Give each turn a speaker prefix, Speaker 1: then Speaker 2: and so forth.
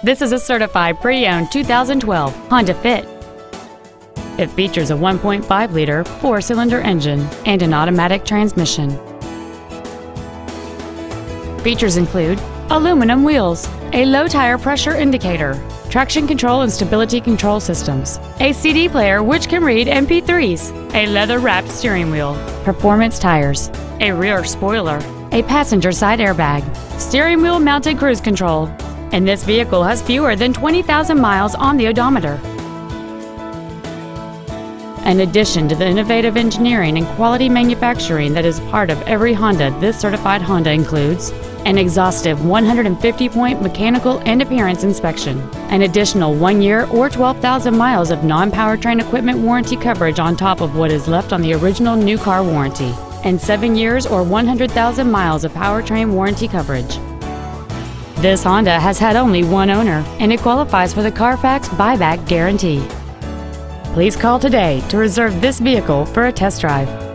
Speaker 1: This is a certified pre-owned 2012 Honda Fit. It features a 1.5-liter four-cylinder engine and an automatic transmission. Features include aluminum wheels, a low tire pressure indicator, traction control and stability control systems, a CD player which can read MP3s, a leather-wrapped steering wheel, performance tires, a rear spoiler, a passenger side airbag, steering wheel mounted cruise control, and this vehicle has fewer than 20,000 miles on the odometer. In addition to the innovative engineering and quality manufacturing that is part of every Honda, this certified Honda includes an exhaustive 150-point mechanical and appearance inspection, an additional one year or 12,000 miles of non-powertrain equipment warranty coverage on top of what is left on the original new car warranty, and seven years or 100,000 miles of powertrain warranty coverage. This Honda has had only one owner, and it qualifies for the Carfax buyback guarantee. Please call today to reserve this vehicle for a test drive.